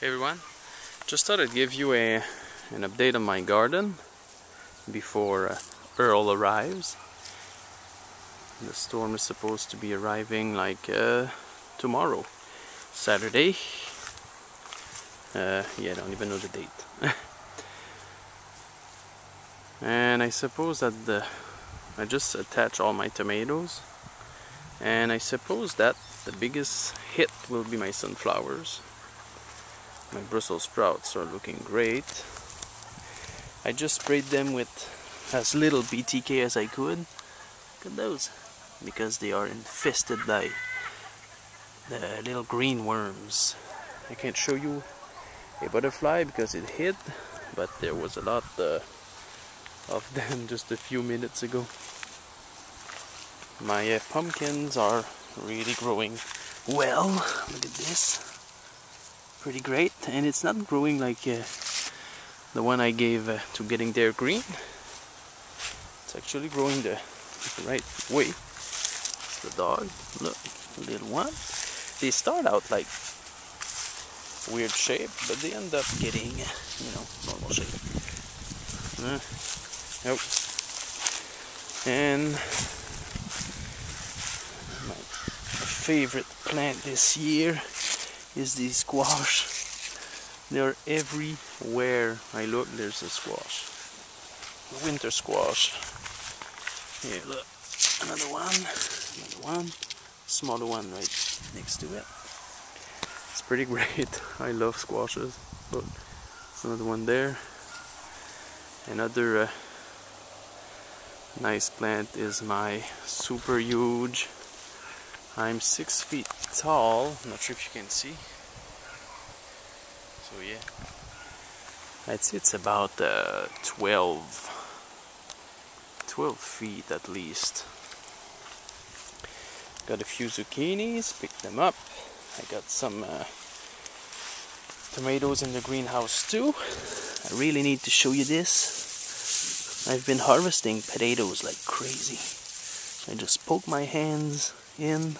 Hey everyone, just thought I'd give you a an update on my garden before uh, Earl arrives. The storm is supposed to be arriving like uh, tomorrow, Saturday. Uh, yeah, I don't even know the date. and I suppose that the I just attach all my tomatoes and I suppose that the biggest hit will be my sunflowers my Brussels sprouts are looking great. I just sprayed them with as little BTK as I could. Look at those. Because they are infested by the little green worms. I can't show you a butterfly because it hid but there was a lot uh, of them just a few minutes ago. My uh, pumpkins are really growing well. Look at this pretty great and it's not growing like uh, the one I gave uh, to getting there green. It's actually growing the right way. It's the dog look little one. They start out like weird shape but they end up getting you know normal shape. Uh, and my favorite plant this year is the squash. They're everywhere I look, there's a squash. Winter squash. Here, look. Another one. Another one. Smaller one right next to it. It's pretty great. I love squashes. Look, another one there. Another uh, nice plant is my super huge I'm six feet tall. I'm not sure if you can see. So yeah, I'd say it's about uh, 12, 12 feet at least. Got a few zucchinis, picked them up. I got some uh, tomatoes in the greenhouse too. I really need to show you this. I've been harvesting potatoes like crazy. I just poke my hands in.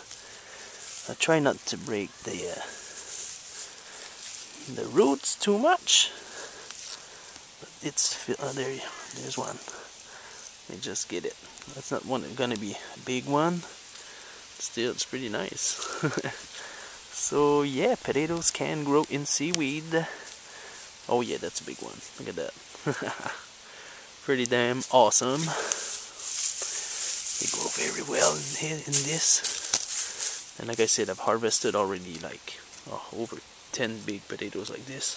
I try not to break the uh, the roots too much. But it's uh, there. There's one. Let me just get it. That's not one gonna be a big one. Still, it's pretty nice. so yeah, potatoes can grow in seaweed. Oh yeah, that's a big one. Look at that. pretty damn awesome. They grow very well in, in this. And like I said, I've harvested already like oh, over 10 big potatoes like this.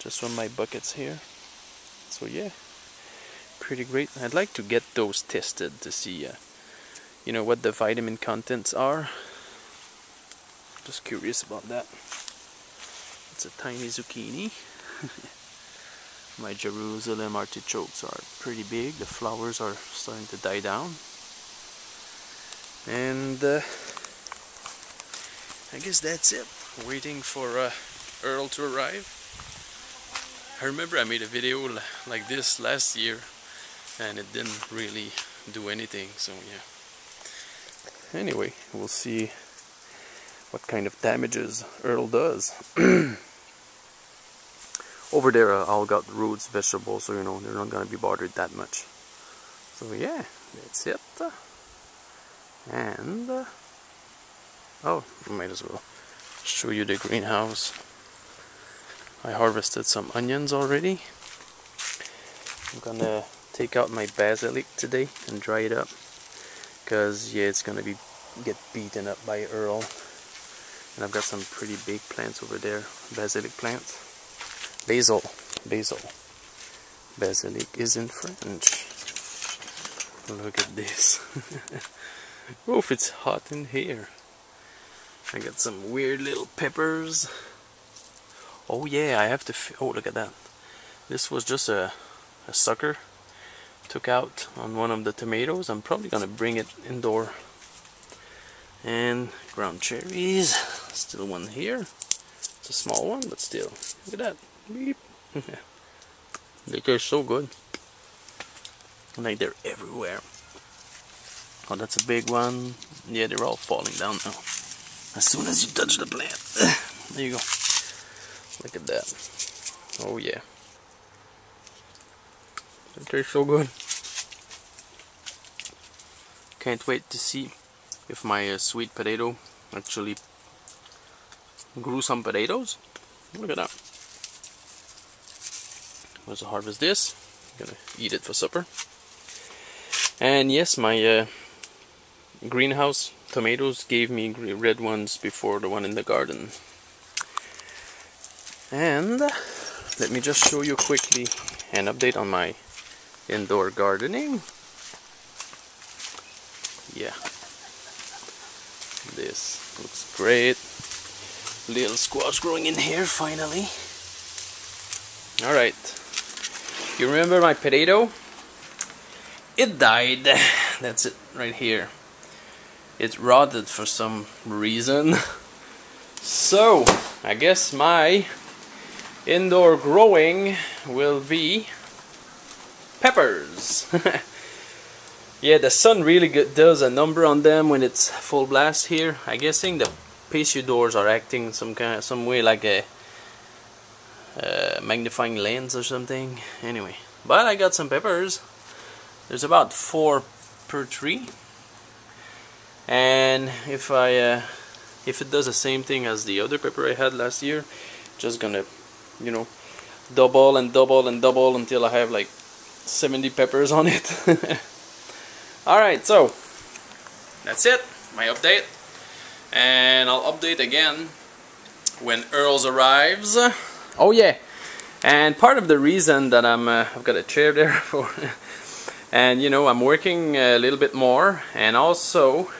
Just from my buckets here. So yeah, pretty great. I'd like to get those tested to see, uh, you know, what the vitamin contents are. Just curious about that. It's a tiny zucchini. my Jerusalem artichokes are pretty big. The flowers are starting to die down and uh, I guess that's it. Waiting for uh, Earl to arrive. I remember I made a video like this last year and it didn't really do anything so yeah. Anyway we'll see what kind of damages Earl does. Over there uh, all got roots vegetables so you know they're not gonna be bothered that much. So yeah that's it. And uh, oh might as well show you the greenhouse. I harvested some onions already. I'm gonna take out my basilic today and dry it up because yeah it's gonna be get beaten up by Earl. And I've got some pretty big plants over there basilic plants. Basil basil. Basilic is in French. Look at this. Oof, it's hot in here. I got some weird little peppers. Oh yeah, I have to. oh, look at that. This was just a, a sucker. Took out on one of the tomatoes. I'm probably gonna bring it indoor. And ground cherries. Still one here. It's a small one, but still. Look at that. Beep. they taste so good. Like they're everywhere. Oh, that's a big one. Yeah, they're all falling down now. As soon as you touch the plant. there you go. Look at that. Oh yeah. It tastes so good. Can't wait to see if my uh, sweet potato actually grew some potatoes. Look at that. Let's harvest this. I'm gonna eat it for supper. And yes, my uh, greenhouse tomatoes gave me red ones before the one in the garden. And let me just show you quickly an update on my indoor gardening. Yeah. This looks great. Little squash growing in here finally. Alright. You remember my potato? It died. That's it right here. It rotted for some reason. So, I guess my indoor growing will be peppers. yeah, the sun really does a number on them when it's full blast here. I guessing the doors are acting some kind, some way like a uh, magnifying lens or something. Anyway, but I got some peppers. There's about four per tree, and if I uh, if it does the same thing as the other pepper I had last year, just gonna you know double and double and double until I have like 70 peppers on it. Alright, so that's it, my update. And I'll update again when Earls arrives. Oh yeah, and part of the reason that I'm, uh, I've got a chair there for, and you know, I'm working a little bit more, and also,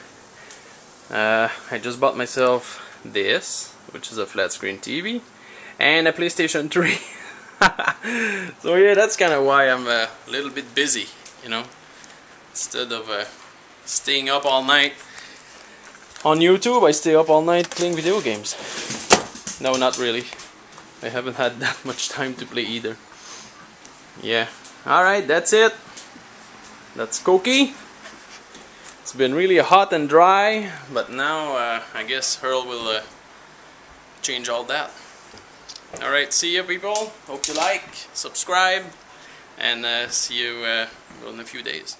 uh, I just bought myself this, which is a flat screen TV, and a PlayStation 3. so yeah, that's kind of why I'm a little bit busy, you know. Instead of uh, staying up all night on YouTube, I stay up all night playing video games. No, not really. I haven't had that much time to play either. Yeah. Alright, that's it. That's Koki. It's been really hot and dry, but now uh, I guess Earl will uh, change all that. Alright, see you people. Hope you like, subscribe, and uh, see you uh, in a few days.